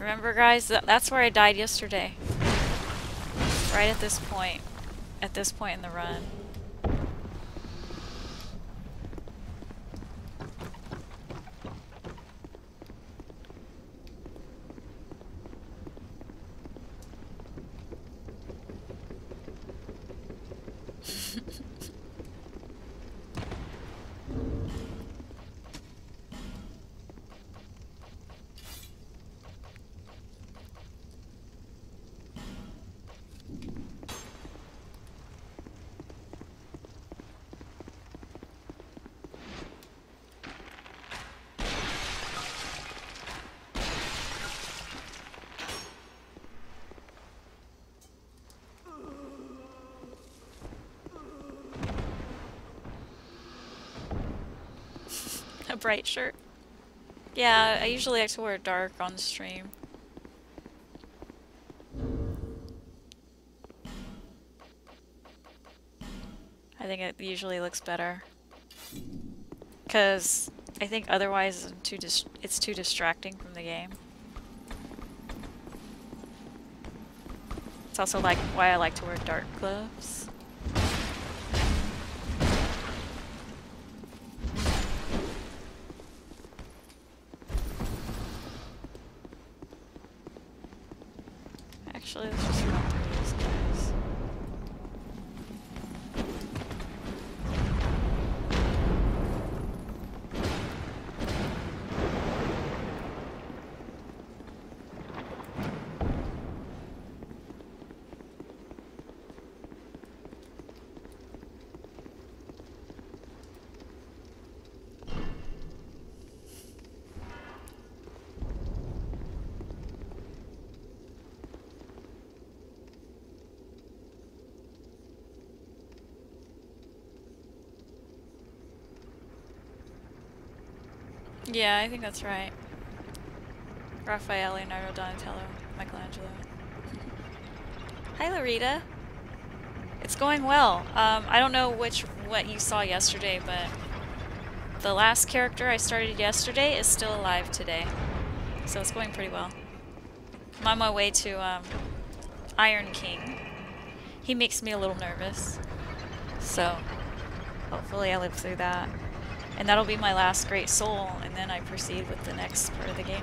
Remember guys, Th that's where I died yesterday. Right at this point. At this point in the run. A bright shirt. Yeah, I usually like to wear dark on stream. I think it usually looks better. Cause I think otherwise too it's too distracting from the game. It's also like why I like to wear dark gloves. Actually, let's just run through these guys. Yeah, I think that's right. Raphael, Leonardo, Donatello, Michelangelo. Hi, Larita. It's going well. Um, I don't know which what you saw yesterday, but the last character I started yesterday is still alive today. So it's going pretty well. I'm on my way to um, Iron King. He makes me a little nervous. So hopefully I live through that. And that'll be my last Great Soul, and then I proceed with the next part of the game.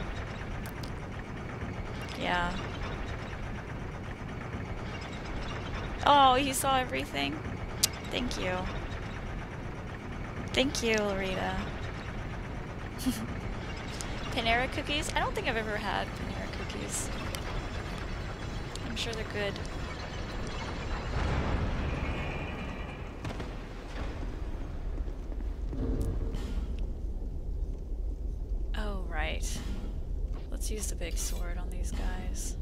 Yeah. Oh, you saw everything? Thank you. Thank you, Larita. Panera cookies? I don't think I've ever had Panera cookies. I'm sure they're good. Oh, right. Let's use the big sword on these guys.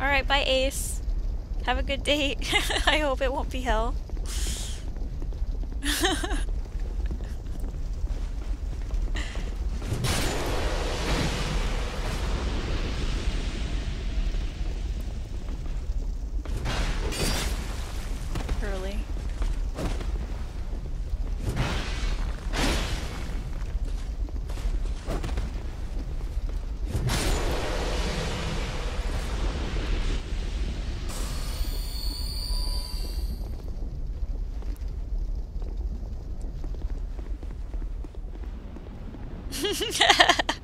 Alright, bye Ace. Have a good date. I hope it won't be hell.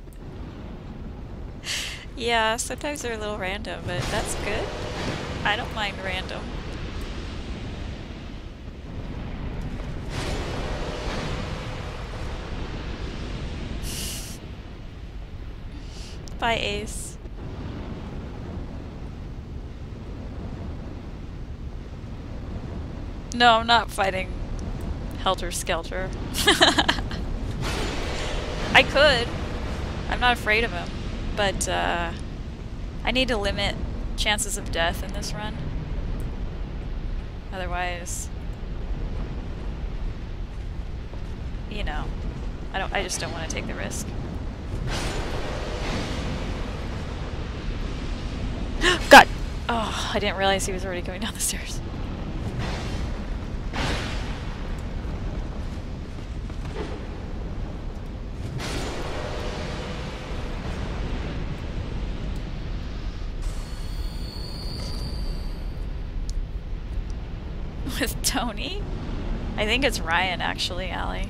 yeah, sometimes they're a little random, but that's good. I don't mind random. Bye, Ace. No, I'm not fighting Helter Skelter. I could. I'm not afraid of him. But, uh, I need to limit chances of death in this run. Otherwise... You know. I don't- I just don't want to take the risk. God! Oh, I didn't realize he was already going down the stairs. Think it's Ryan, actually, Allie.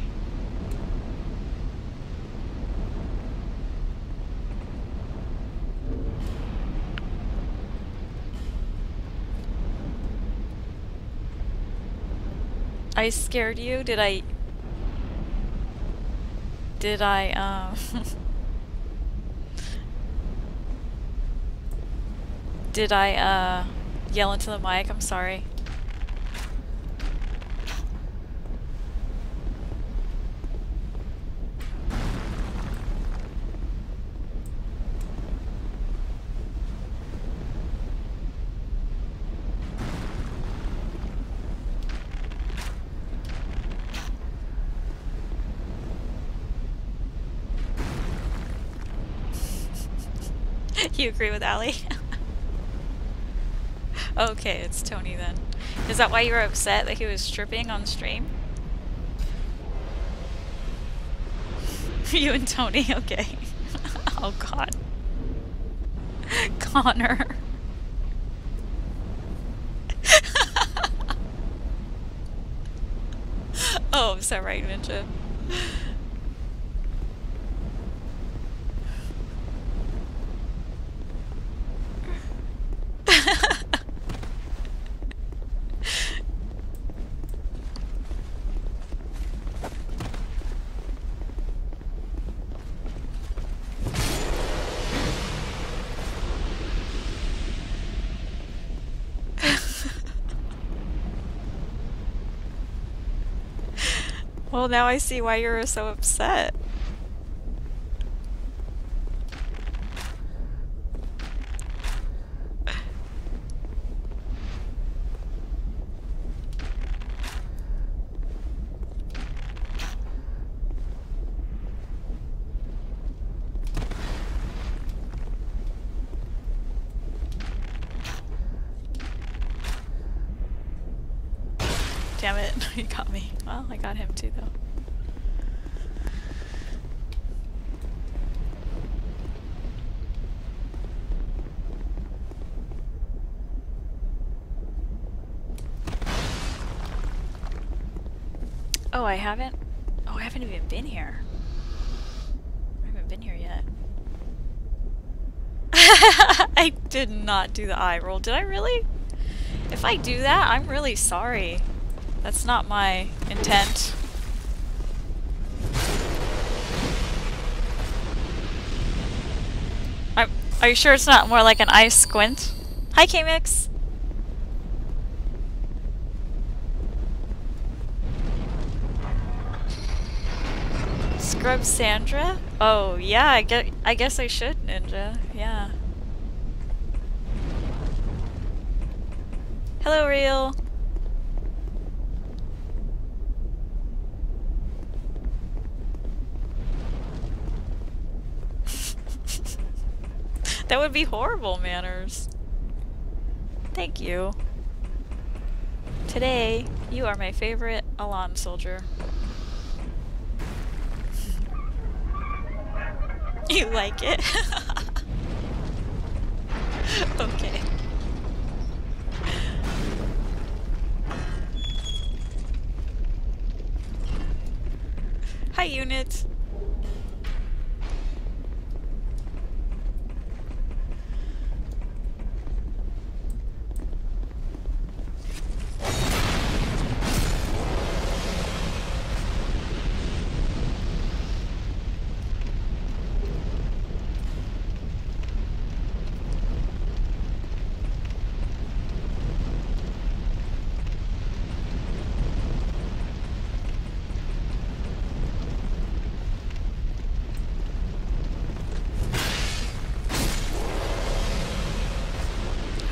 I scared you? Did I... Did I, um... Did I, uh, yell into the mic? I'm sorry. You agree with Allie? okay, it's Tony then. Is that why you were upset that he was stripping on stream? you and Tony, okay. oh god. Connor. oh, is that right, Ninja? Well, now I see why you're so upset. Damn it, he got me. Well, I got him too, though. Oh, I haven't? Oh, I haven't even been here. I haven't been here yet. I did not do the eye roll. Did I really? If I do that, I'm really sorry. That's not my intent. Are, are you sure it's not more like an eye squint? Hi, K-Mix! Scrub Sandra? Oh, yeah, I, get, I guess I should, Ninja. Yeah. Hello, Real. That would be horrible manners. Thank you. Today, you are my favorite Alonne soldier. You like it? okay. Hi, units.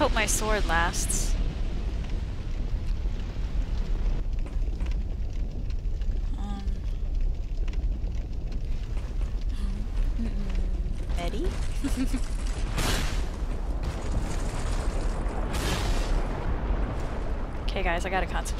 hope my sword lasts. Um, okay guys, I gotta concentrate.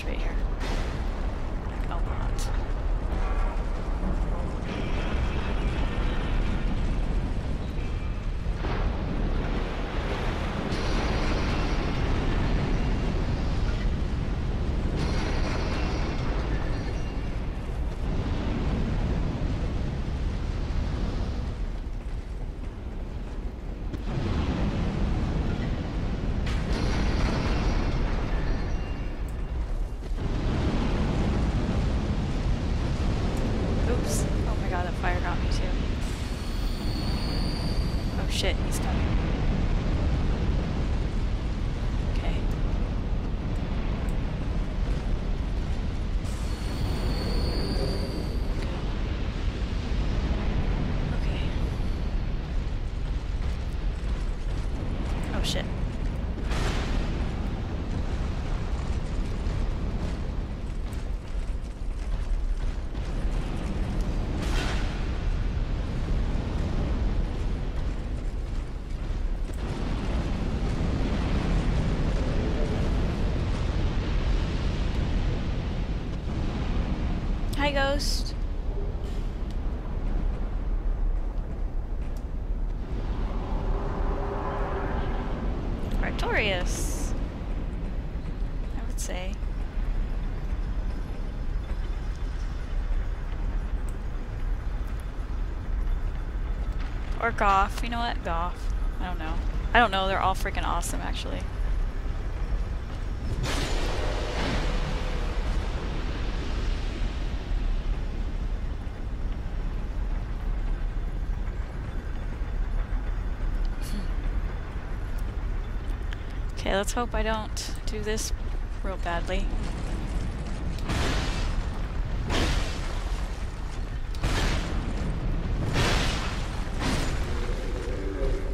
Ghost. Artorias. I would say. Or Gough. You know what? Gough. I don't know. I don't know. They're all freaking awesome, actually. Okay, let's hope I don't do this real badly.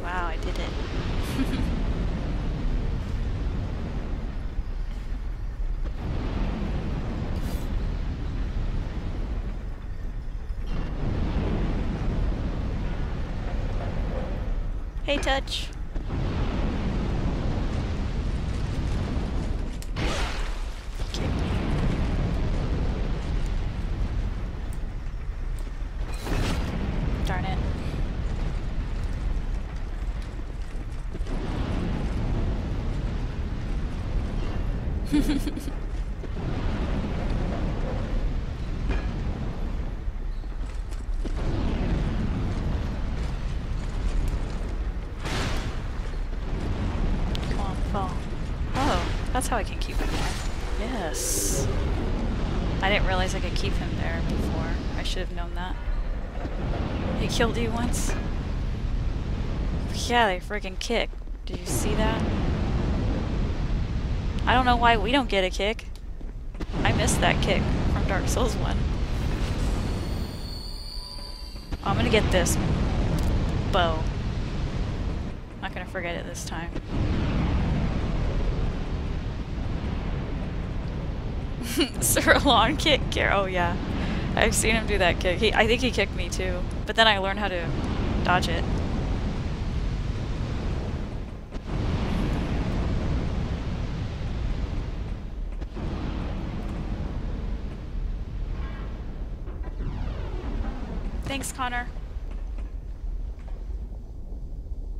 Wow, I did it. hey, Touch. Darn it. Come on, fall. Oh, that's how I can keep him there. Yes. I didn't realize I could keep him there before. I should have known that. He killed you once? Yeah, they freaking kick. Did you see that? I don't know why we don't get a kick. I missed that kick from Dark Souls 1. I'm gonna get this bow. Not gonna forget it this time. Sir Alonne kick Gar- Oh yeah. I've seen him do that kick. He, I think he kicked me too. But then I learned how to dodge it. Thanks, Connor.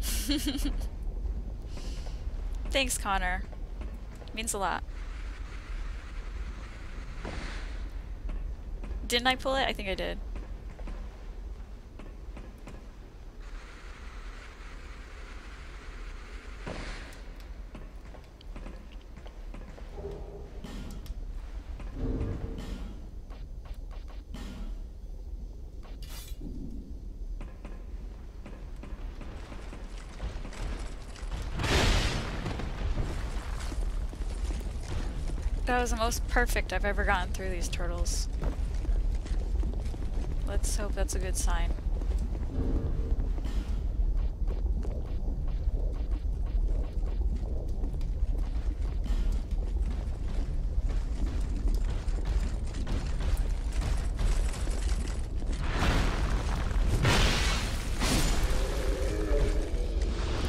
Thanks, Connor. Means a lot. Didn't I pull it? I think I did. That was the most perfect I've ever gotten through these turtles. Let's hope that's a good sign.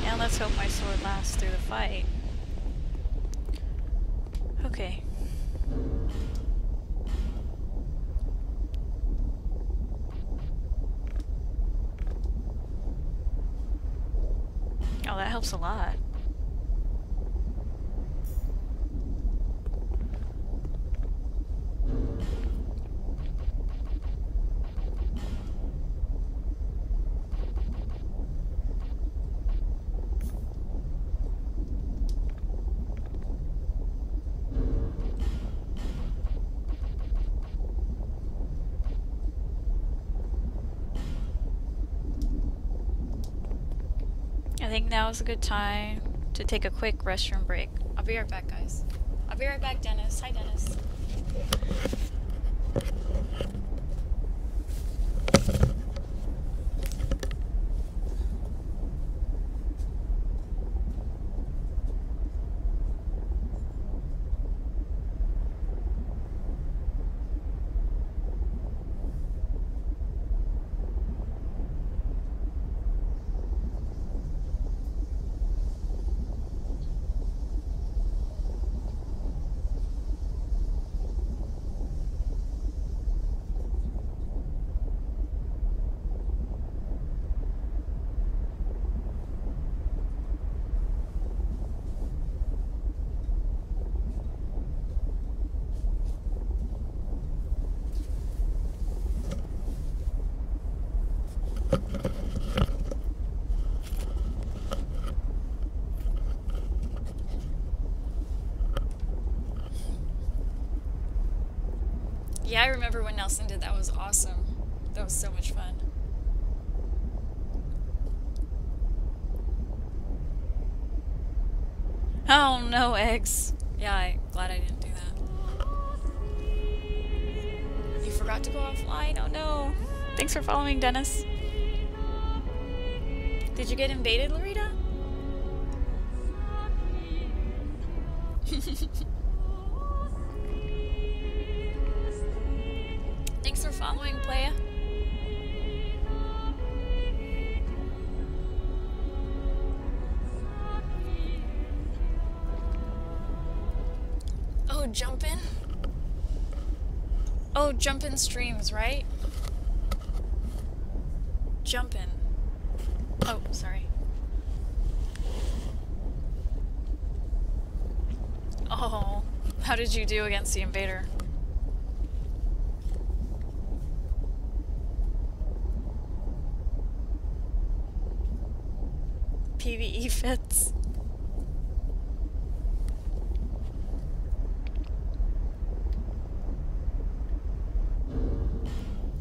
And let's hope my sword lasts through the fight. Okay. Oh, that helps a lot. I think now is a good time to take a quick restroom break. I'll be right back, guys. I'll be right back, Dennis. Hi, Dennis. Yeah, I remember when Nelson did that. was awesome. That was so much fun. Oh no, eggs. Yeah, I'm glad I didn't do that. You forgot to go offline? Oh no. Thanks for following, Dennis. Did you get invaded, Larita? Thanks for following, playa. Oh, jump in? Oh, jump in streams, right? Jump in. Oh, sorry. Oh, how did you do against the invader? PvE fits.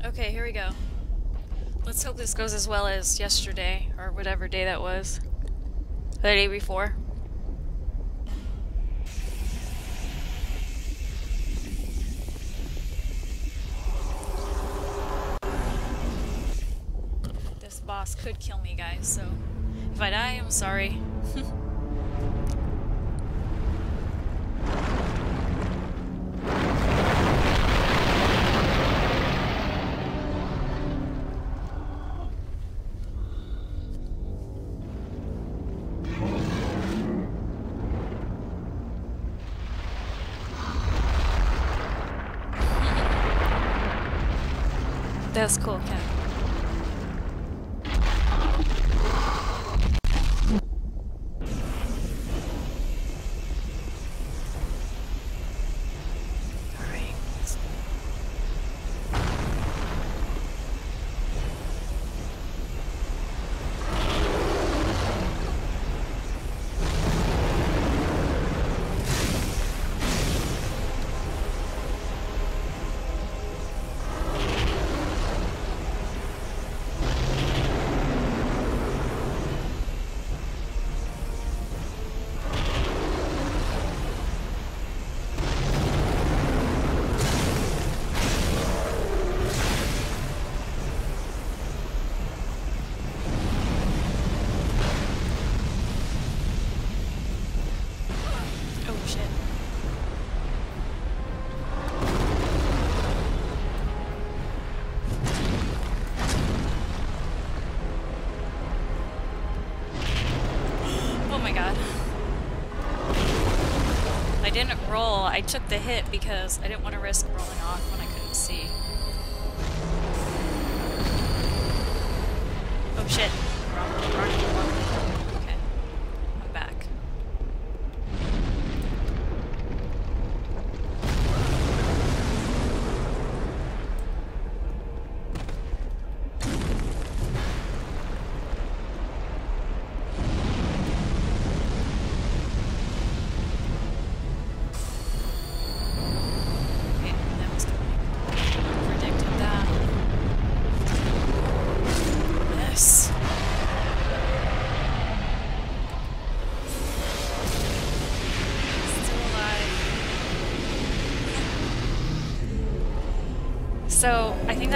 Okay, here we go. Let's hope this goes as well as yesterday, or whatever day that was. The day before. This boss could kill me, guys, so if I die, I'm sorry. That's cool, I took the hit because I didn't want to risk rolling off when I couldn't see. Oh shit. Wrong, wrong, wrong.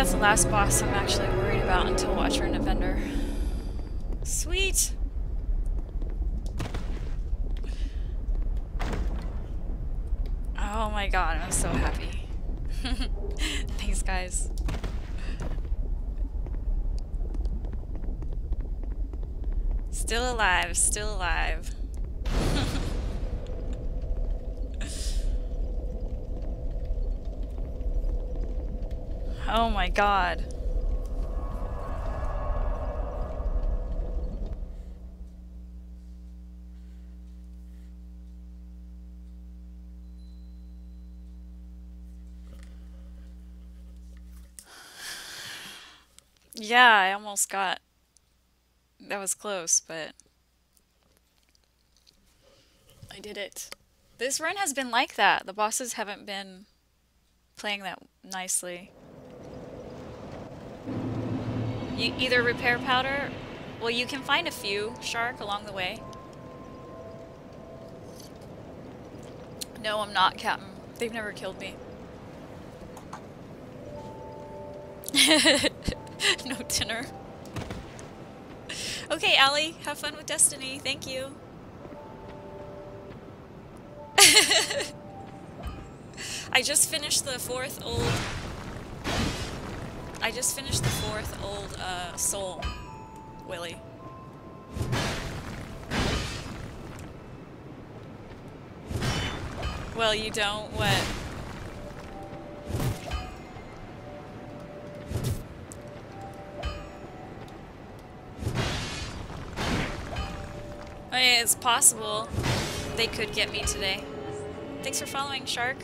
That's the last boss I'm actually worried about until Watcher and Defender. Sweet! Oh my god, I'm so happy. Thanks, guys. Still alive, still alive. Oh my god. Yeah, I almost got. That was close, but. I did it. This run has been like that. The bosses haven't been playing that nicely. You either repair powder, well, you can find a few shark along the way. No, I'm not, Captain. They've never killed me. no dinner. Okay, Allie, have fun with Destiny. Thank you. I just finished the fourth old. I just finished the fourth old uh, soul, Willy. Well, you don't. What? I mean, it's possible they could get me today. Thanks for following, Shark.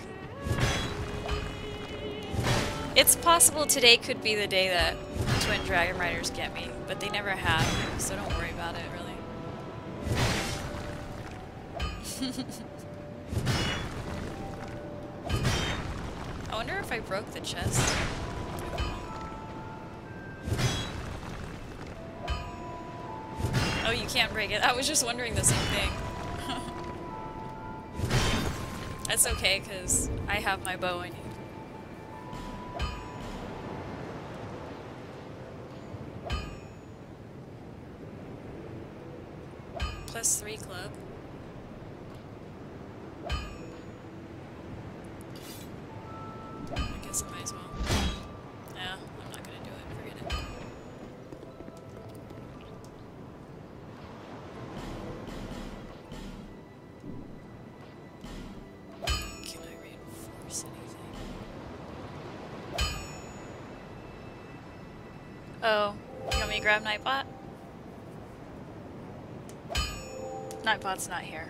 It's possible today could be the day that Twin Dragon Riders get me, but they never have, so don't worry about it, really. I wonder if I broke the chest. Oh, you can't break it. I was just wondering the same thing. That's okay, because I have my bow in Plus three club. I guess I might as well. Yeah, I'm not gonna do it. Forget it. Can I reinforce anything? Oh, you want me to grab Nightbot? Nightbot's not here.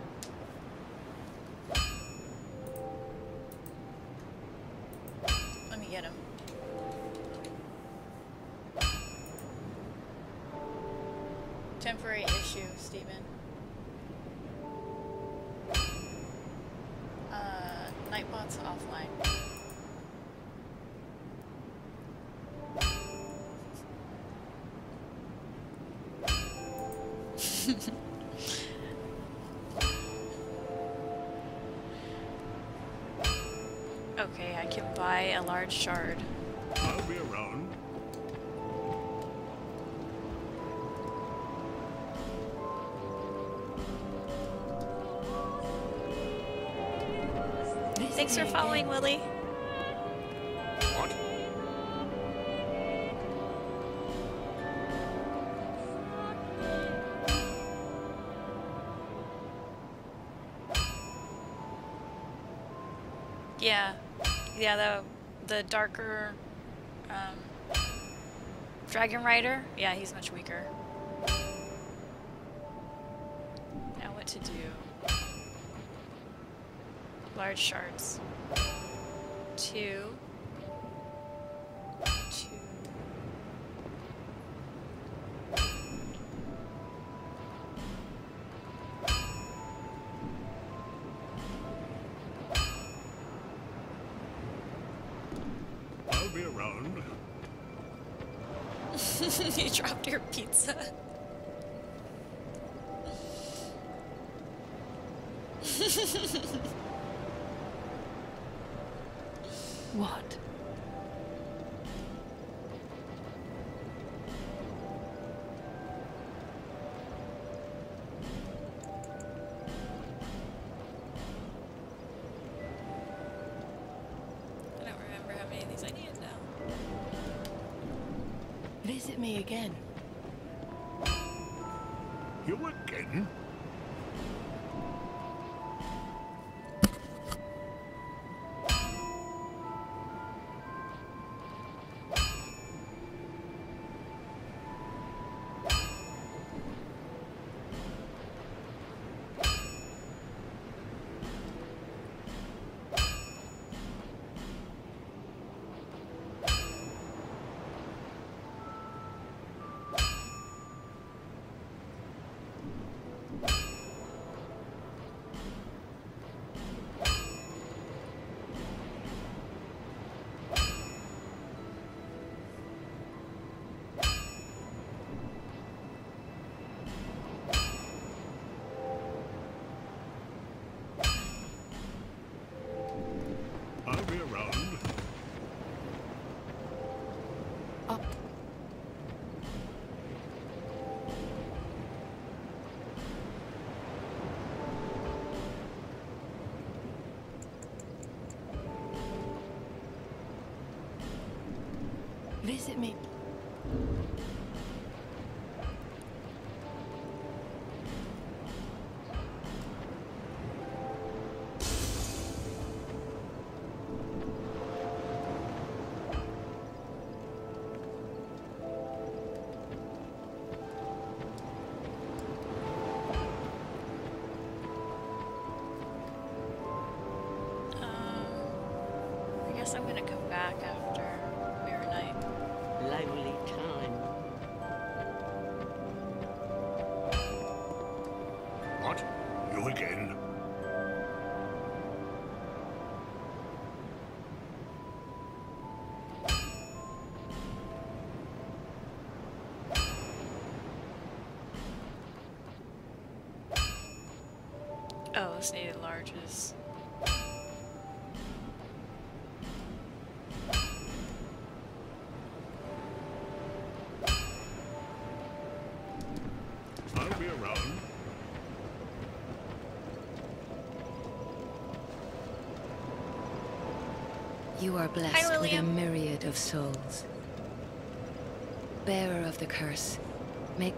Let me get him. Temporary issue, Steven. Uh, Nightbot's offline. Okay, I can buy a large shard. I'll be around. Thanks for following, Willy. What? Yeah, yeah. The the darker um, dragon rider. Yeah, he's much weaker. Now what to do? Large shards. Two. Two. you dropped your pizza. What? Again. Um, I guess I'm gonna come back after This needed larges. I'll be around. You are blessed Hi, with a myriad of souls. Bearer of the curse, make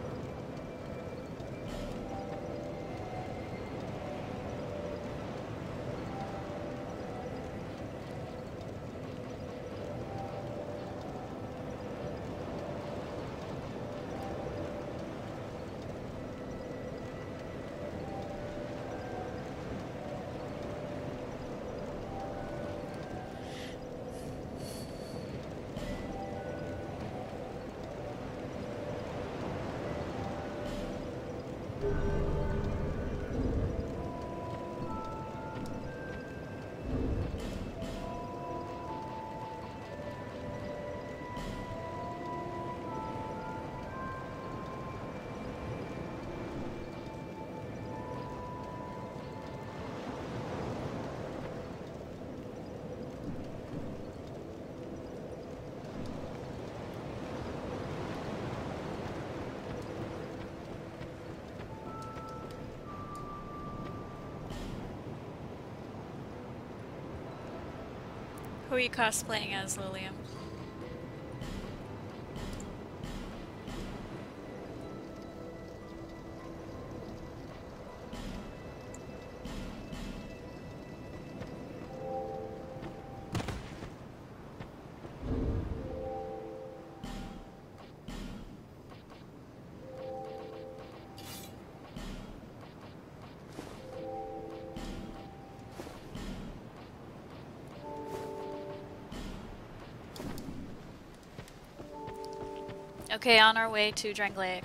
Who are you cosplaying as, Lilium? Okay, on our way to Drangleic.